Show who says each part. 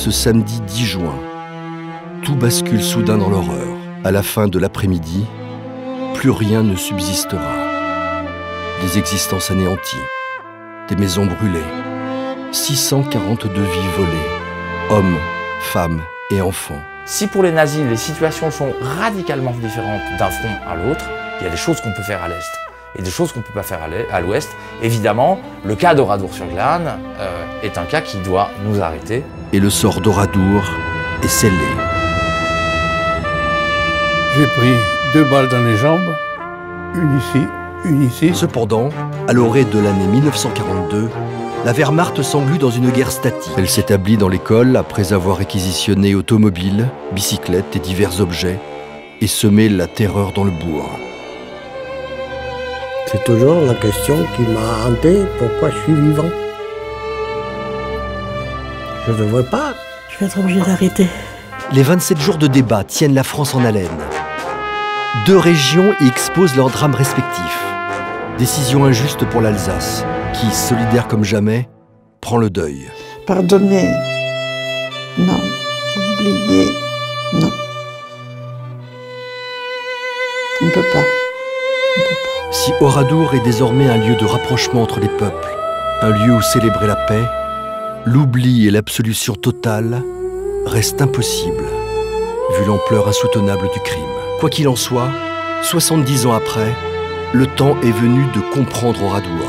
Speaker 1: ce samedi 10 juin. Tout bascule soudain dans l'horreur. À la fin de l'après-midi, plus rien ne subsistera. Des existences anéanties, des maisons brûlées, 642 vies volées, hommes, femmes et enfants.
Speaker 2: Si pour les nazis, les situations sont radicalement différentes d'un front à l'autre, il y a des choses qu'on peut faire à l'Est et des choses qu'on ne peut pas faire à l'Ouest. Évidemment, le cas d'Oradour-sur-Glane euh, est un cas qui doit nous arrêter.
Speaker 1: Et le sort d'Oradour est scellé.
Speaker 3: J'ai pris deux balles dans les jambes, une ici, une ici.
Speaker 1: Cependant, à l'orée de l'année 1942, la Wehrmacht s'englue dans une guerre statique. Elle s'établit dans l'école après avoir réquisitionné automobiles, bicyclettes et divers objets et semé la terreur dans le bourg.
Speaker 4: C'est toujours la question qui m'a hanté, pourquoi je suis vivant Je ne devrais pas.
Speaker 5: Je vais être obligé d'arrêter.
Speaker 1: Les 27 jours de débat tiennent la France en haleine. Deux régions y exposent leurs drames respectifs. Décision injuste pour l'Alsace, qui, solidaire comme jamais, prend le deuil.
Speaker 5: Pardonnez. Non. Oubliez. Non. On ne peut pas. On peut pas.
Speaker 1: Si Oradour est désormais un lieu de rapprochement entre les peuples, un lieu où célébrer la paix, l'oubli et l'absolution totale restent impossibles, vu l'ampleur insoutenable du crime. Quoi qu'il en soit, 70 ans après, le temps est venu de comprendre Oradour.